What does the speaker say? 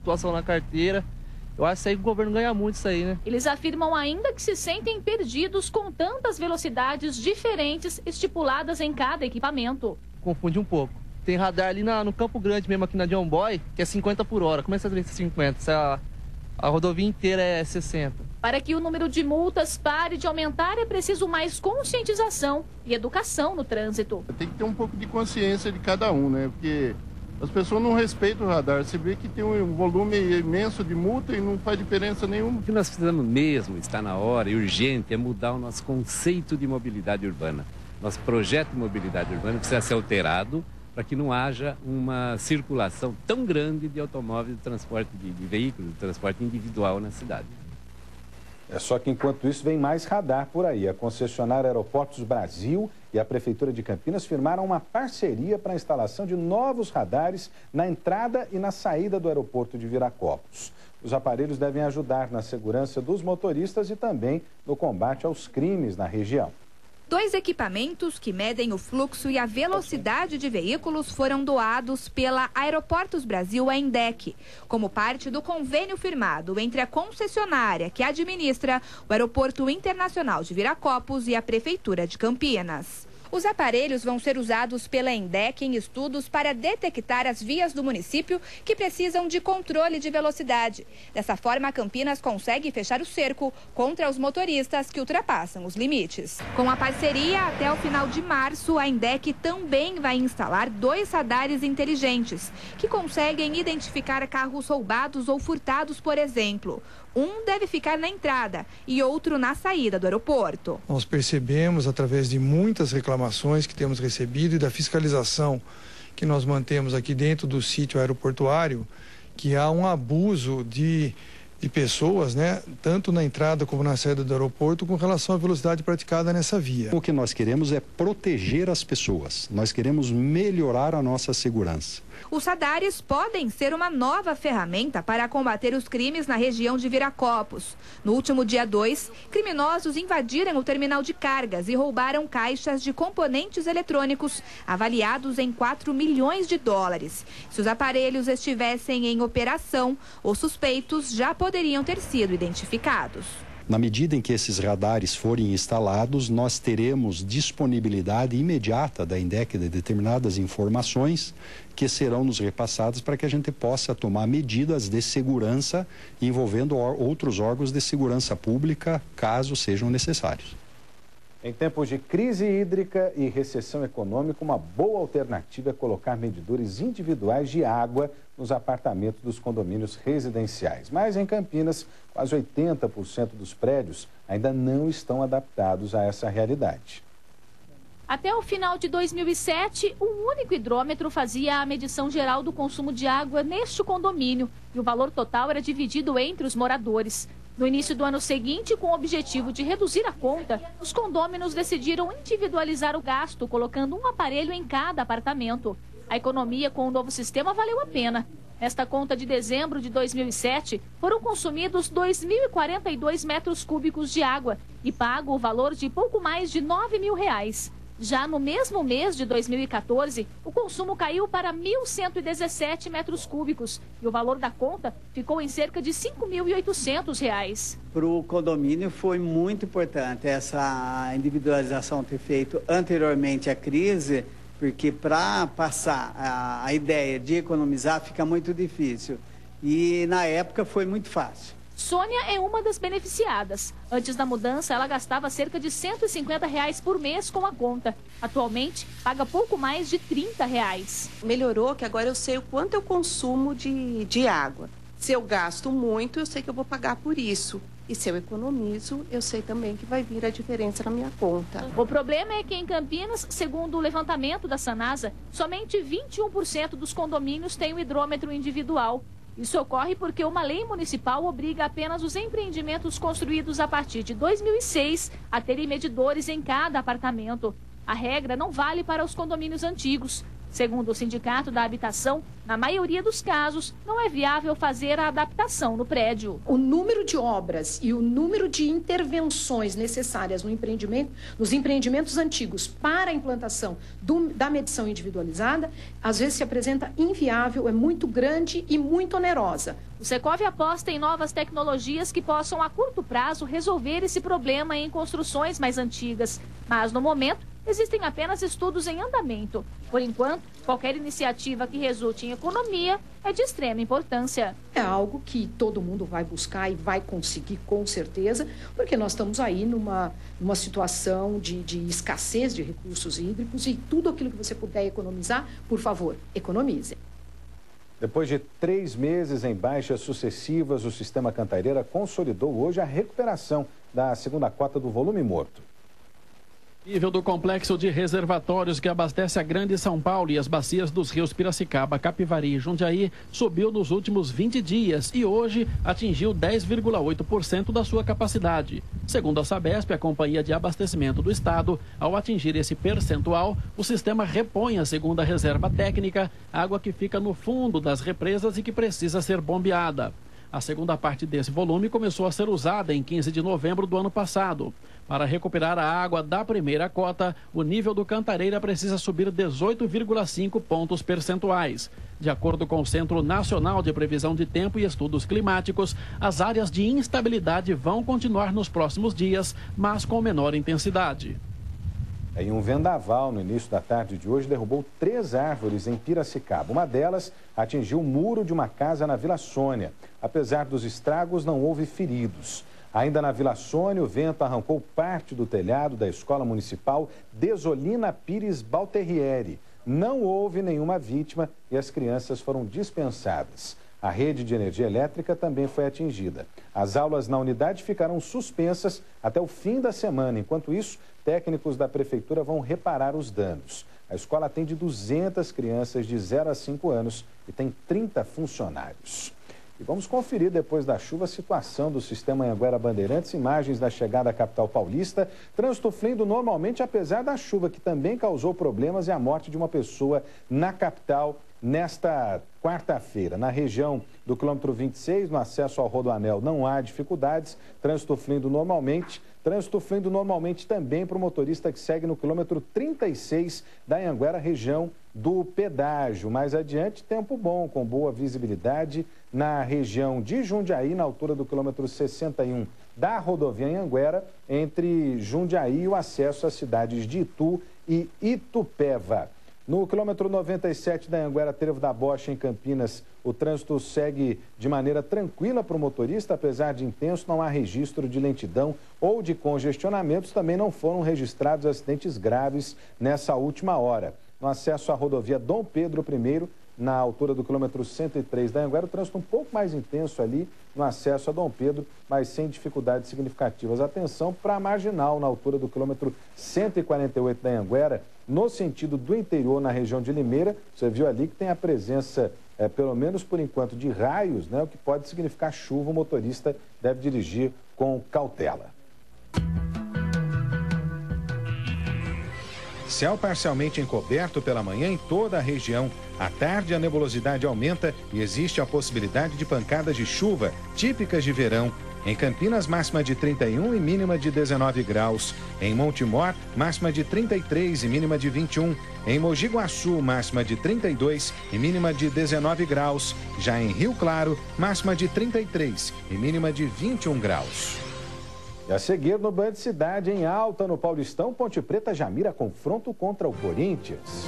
Situação na carteira. Eu acho que o governo ganha muito isso aí, né? Eles afirmam ainda que se sentem perdidos com tantas velocidades diferentes estipuladas em cada equipamento. Confunde um pouco. Tem radar ali na, no Campo Grande mesmo, aqui na John Boy, que é 50 por hora. Como é que você 50? Se a, a rodovia inteira é 60. Para que o número de multas pare de aumentar, é preciso mais conscientização e educação no trânsito. Tem que ter um pouco de consciência de cada um, né? Porque as pessoas não respeitam o radar. Você vê que tem um volume imenso de multa e não faz diferença nenhuma. O que nós precisamos mesmo, está na hora e urgente, é mudar o nosso conceito de mobilidade urbana. Nosso projeto de mobilidade urbana precisa ser alterado para que não haja uma circulação tão grande de automóveis de transporte de, de veículos, de transporte individual na cidade. É só que enquanto isso vem mais radar por aí. A concessionária Aeroportos Brasil e a Prefeitura de Campinas firmaram uma parceria para a instalação de novos radares na entrada e na saída do aeroporto de Viracopos. Os aparelhos devem ajudar na segurança dos motoristas e também no combate aos crimes na região. Dois equipamentos que medem o fluxo e a velocidade de veículos foram doados pela Aeroportos Brasil, a Indec, como parte do convênio firmado entre a concessionária que administra o Aeroporto Internacional de Viracopos e a Prefeitura de Campinas. Os aparelhos vão ser usados pela ENDEC em estudos para detectar as vias do município que precisam de controle de velocidade. Dessa forma, Campinas consegue fechar o cerco contra os motoristas que ultrapassam os limites. Com a parceria, até o final de março, a ENDEC também vai instalar dois radares inteligentes que conseguem identificar carros roubados ou furtados, por exemplo. Um deve ficar na entrada e outro na saída do aeroporto. Nós percebemos, através de muitas reclamações que temos recebido e da fiscalização que nós mantemos aqui dentro do sítio aeroportuário, que há um abuso de, de pessoas, né, tanto na entrada como na saída do aeroporto, com relação à velocidade praticada nessa via. O que nós queremos é proteger as pessoas, nós queremos melhorar a nossa segurança. Os radares podem ser uma nova ferramenta para combater os crimes na região de Viracopos. No último dia 2, criminosos invadiram o terminal de cargas e roubaram caixas de componentes eletrônicos avaliados em 4 milhões de dólares. Se os aparelhos estivessem em operação, os suspeitos já poderiam ter sido identificados. Na medida em que esses radares forem instalados, nós teremos disponibilidade imediata da INDEC de determinadas informações que serão nos repassadas para que a gente possa tomar medidas de segurança envolvendo outros órgãos de segurança pública, caso sejam necessários. Em tempos de crise hídrica e recessão econômica, uma boa alternativa é colocar medidores individuais de água nos apartamentos dos condomínios residenciais. Mas em Campinas, quase 80% dos prédios ainda não estão adaptados a essa realidade. Até o final de 2007, um único hidrômetro fazia a medição geral do consumo de água neste condomínio e o valor total era dividido entre os moradores. No início do ano seguinte, com o objetivo de reduzir a conta, os condôminos decidiram individualizar o gasto, colocando um aparelho em cada apartamento. A economia com o novo sistema valeu a pena. Nesta conta de dezembro de 2007, foram consumidos 2.042 metros cúbicos de água e pago o valor de pouco mais de 9 mil reais. Já no mesmo mês de 2014, o consumo caiu para 1.117 metros cúbicos e o valor da conta ficou em cerca de R$ 5.800. Para o condomínio foi muito importante essa individualização ter feito anteriormente à crise, porque para passar a, a ideia de economizar fica muito difícil. E na época foi muito fácil. Sônia é uma das beneficiadas. Antes da mudança, ela gastava cerca de 150 reais por mês com a conta. Atualmente, paga pouco mais de 30 reais. Melhorou que agora eu sei o quanto eu consumo de, de água. Se eu gasto muito, eu sei que eu vou pagar por isso. E se eu economizo, eu sei também que vai vir a diferença na minha conta. O problema é que em Campinas, segundo o levantamento da Sanasa, somente 21% dos condomínios têm o um hidrômetro individual. Isso ocorre porque uma lei municipal obriga apenas os empreendimentos construídos a partir de 2006 a terem medidores em cada apartamento. A regra não vale para os condomínios antigos. Segundo o Sindicato da Habitação, na maioria dos casos, não é viável fazer a adaptação no prédio. O número de obras e o número de intervenções necessárias no empreendimento, nos empreendimentos antigos para a implantação do, da medição individualizada, às vezes se apresenta inviável, é muito grande e muito onerosa. O Secov aposta em novas tecnologias que possam, a curto prazo, resolver esse problema em construções mais antigas. Mas, no momento, existem apenas estudos em andamento. Por enquanto, qualquer iniciativa que resulte em economia é de extrema importância. É algo que todo mundo vai buscar e vai conseguir com certeza, porque nós estamos aí numa, numa situação de, de escassez de recursos hídricos e tudo aquilo que você puder economizar, por favor, economize. Depois de três meses em baixas sucessivas, o sistema Cantareira consolidou hoje a recuperação da segunda cota do volume morto. Nível do complexo de reservatórios que abastece a Grande São Paulo e as bacias dos rios Piracicaba, Capivari e Jundiaí subiu nos últimos 20 dias e hoje atingiu 10,8% da sua capacidade. Segundo a Sabesp, a companhia de abastecimento do estado, ao atingir esse percentual, o sistema repõe a segunda reserva técnica, água que fica no fundo das represas e que precisa ser bombeada. A segunda parte desse volume começou a ser usada em 15 de novembro do ano passado. Para recuperar a água da primeira cota, o nível do Cantareira precisa subir 18,5 pontos percentuais. De acordo com o Centro Nacional de Previsão de Tempo e Estudos Climáticos, as áreas de instabilidade vão continuar nos próximos dias, mas com menor intensidade. Em um vendaval no início da tarde de hoje derrubou três árvores em Piracicaba. Uma delas atingiu o muro de uma casa na Vila Sônia. Apesar dos estragos, não houve feridos. Ainda na Vila Sônia, o vento arrancou parte do telhado da Escola Municipal Desolina Pires Balterrieri. Não houve nenhuma vítima e as crianças foram dispensadas. A rede de energia elétrica também foi atingida. As aulas na unidade ficaram suspensas até o fim da semana. Enquanto isso, técnicos da prefeitura vão reparar os danos. A escola atende 200 crianças de 0 a 5 anos e tem 30 funcionários. E vamos conferir depois da chuva a situação do sistema Anguera Bandeirantes, imagens da chegada à capital paulista. Trânsito fluindo normalmente, apesar da chuva, que também causou problemas e a morte de uma pessoa na capital Nesta quarta-feira, na região do quilômetro 26, no acesso ao Rodoanel, não há dificuldades, trânsito fluindo normalmente. Trânsito fluindo normalmente também para o motorista que segue no quilômetro 36 da Anguera, região do pedágio. Mais adiante, tempo bom, com boa visibilidade na região de Jundiaí, na altura do quilômetro 61 da rodovia Anguera, entre Jundiaí e o acesso às cidades de Itu e Itupeva. No quilômetro 97 da Anguera Trevo da Bocha, em Campinas, o trânsito segue de maneira tranquila para o motorista, apesar de intenso, não há registro de lentidão ou de congestionamentos. Também não foram registrados acidentes graves nessa última hora. No acesso à rodovia Dom Pedro I, na altura do quilômetro 103 da Anguera, o trânsito um pouco mais intenso ali no acesso a Dom Pedro, mas sem dificuldades significativas. Atenção para a marginal, na altura do quilômetro 148 da Anguera, no sentido do interior, na região de Limeira. Você viu ali que tem a presença, é, pelo menos por enquanto, de raios, né, o que pode significar chuva. O motorista deve dirigir com cautela. Céu parcialmente encoberto pela manhã em toda a região. À tarde, a nebulosidade aumenta e existe a possibilidade de pancadas de chuva típicas de verão. Em Campinas, máxima de 31 e mínima de 19 graus. Em Montemor, máxima de 33 e mínima de 21. Em Mogi Guaçu, máxima de 32 e mínima de 19 graus. Já em Rio Claro, máxima de 33 e mínima de 21 graus. E a seguir no Band Cidade, em alta no Paulistão, Ponte Preta já mira confronto contra o Corinthians.